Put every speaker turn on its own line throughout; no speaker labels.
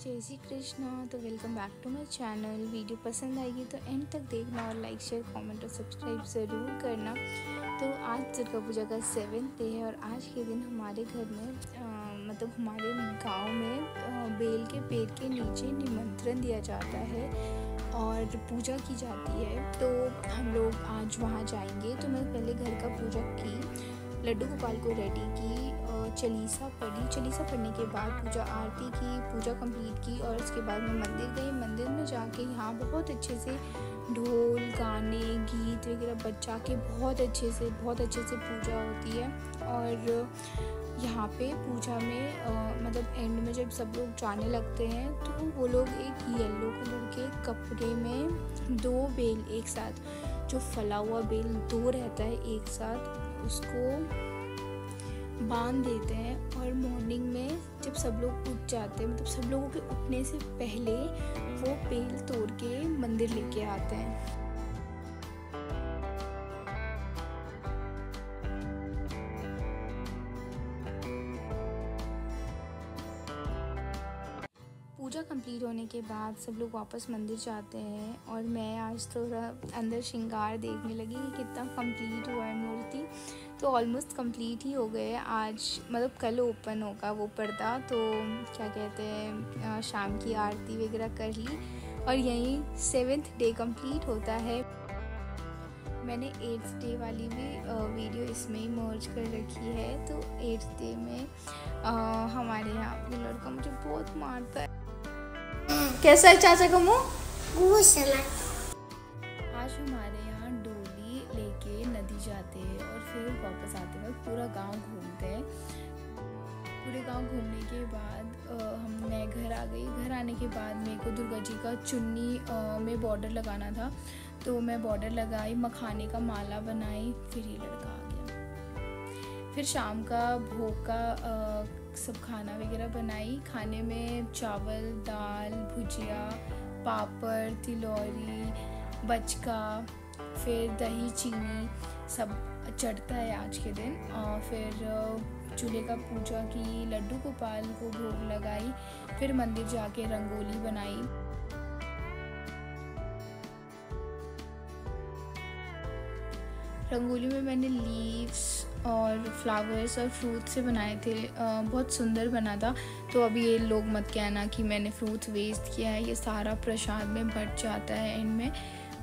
जय श्री कृष्णा। तो welcome back to my channel video पसंद आएगी तो एंड तक देखना और लाइक शेयर कमेंट और सब्सक्राइब ज़रूर करना। तो आज दुर्गा पूजा का सेवेंथ डे है और आज के दिन हमारे घर में आ, मतलब हमारे गाँव में आ, बेल के पेड़ के नीचे निमंत्रण दिया जाता है और पूजा की जाती है। तो हम लोग आज वहाँ जाएँगे। तो मैं पहले घर का पूजा की लड्डू गोपाल को रेडी की चलीसा पढ़ी। चलीसा पढ़ने के बाद पूजा आरती की पूजा कंप्लीट की और उसके बाद मैं मंदिर गई। मंदिर में जाके यहाँ बहुत अच्छे से ढोल गाने गीत वगैरह बचा के बहुत अच्छे से बहुत अच्छे से पूजा होती है। और यहाँ पे पूजा में आ, मतलब एंड में जब सब लोग जाने लगते हैं तो वो लोग एक येलो कलर के कपड़े में दो बेल एक साथ जो फला हुआ बेल दो रहता है एक साथ उसको बाँध देते हैं और मॉर्निंग में जब सब लोग उठ जाते हैं मतलब सब लोगों के उठने से पहले वो पेल तोड़ के मंदिर लेके आते हैं। पूजा कंप्लीट होने के बाद सब लोग वापस मंदिर जाते हैं और मैं आज थोड़ा अंदर श्रृंगार देखने लगी कि कितना कंप्लीट हुआ है मूर्ति। तो ऑलमोस्ट कंप्लीट ही हो गए आज मतलब कल ओपन होगा वो पर्दा तो क्या कहते हैं शाम की आरती वगैरह कर ली और यहीं सेवेंथ डे कंप्लीट होता है। मैंने एट्थ डे वाली भी वीडियो इसमें ही मर्ज कर रखी है। तो एट्थ डे में आ, हमारे यहाँ लड़का मुझे बहुत मारता है। कैसा है चाचा का मुँह? आज हमारे यहाँ डोली लेके नदी जाते हैं और फिर वापस आते वक्त पूरा गाँव घूमते हैं। पूरे गाँव घूमने के बाद हम मैं घर आ गई घर आने के बाद मेरे को दुर्गा जी का चुन्नी आ, में बॉर्डर लगाना था। तो मैं बॉर्डर लगाई मखाने का माला बनाई फिर ये लड़का फिर शाम का भोग का आ, सब खाना वगैरह बनाई। खाने में चावल दाल भुजिया पापड़ तिलौरी बचका फिर दही चीनी सब चढ़ता है आज के दिन। और फिर चूल्हे का पूजा की लड्डू गोपाल को भोग लगाई फिर मंदिर जाके रंगोली बनाई। रंगोली में मैंने लीव्स और फ्लावर्स और फ्रूट से बनाए थे। बहुत सुंदर बना था। तो अभी ये लोग मत कहना कि मैंने फ्रूट्स वेस्ट किया है। ये सारा प्रसाद में बट जाता है एंड में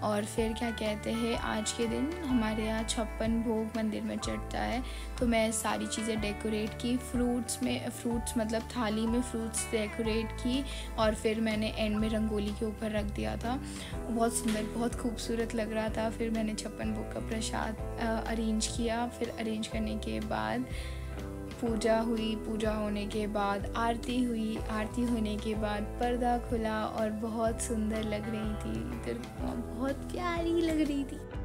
और फिर क्या कहते हैं, आज के दिन हमारे यहाँ छप्पन भोग मंदिर में चढ़ता है। तो मैं सारी चीज़ें डेकोरेट की फ्रूट्स में फ्रूट्स मतलब थाली में फ्रूट्स डेकोरेट की और फिर मैंने एंड में रंगोली के ऊपर रख दिया था। बहुत सुंदर, बहुत खूबसूरत लग रहा था। फिर मैंने छप्पन भोग का प्रसाद अरेंज किया। फिर अरेंज करने के बाद पूजा हुई, पूजा होने के बाद, आरती हुई, आरती होने के बाद पर्दा खुला और बहुत सुंदर लग रही थी। इधर बहुत प्यारी लग रही थी।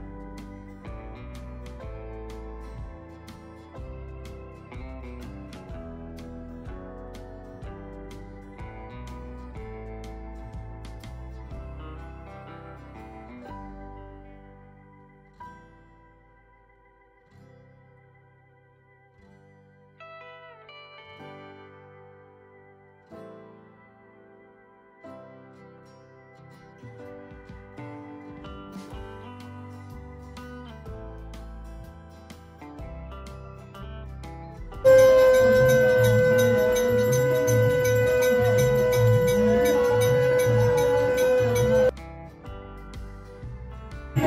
यही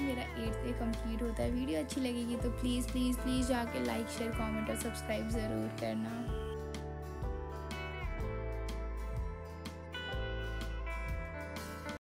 मेरा एट्थ डे कंप्लीट होता है। वीडियो अच्छी लगेगी तो प्लीज़ प्लीज़ प्लीज़ जाके लाइक शेयर कमेंट और सब्सक्राइब ज़रूर करना।